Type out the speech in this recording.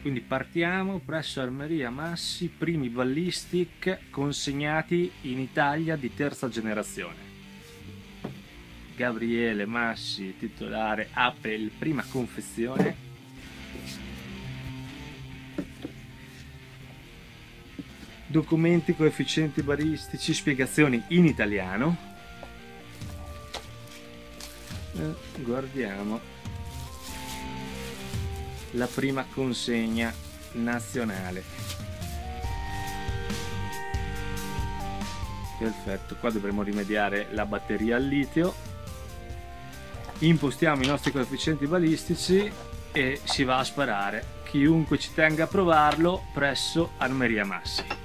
quindi partiamo presso Armeria Massi, primi ballistic consegnati in Italia di terza generazione. Gabriele Massi, titolare, il prima confezione. Documenti, coefficienti balistici, spiegazioni in italiano. Eh, guardiamo la prima consegna nazionale. Perfetto, qua dovremo rimediare la batteria al litio. Impostiamo i nostri coefficienti balistici e si va a sparare. Chiunque ci tenga a provarlo presso Armeria Massi.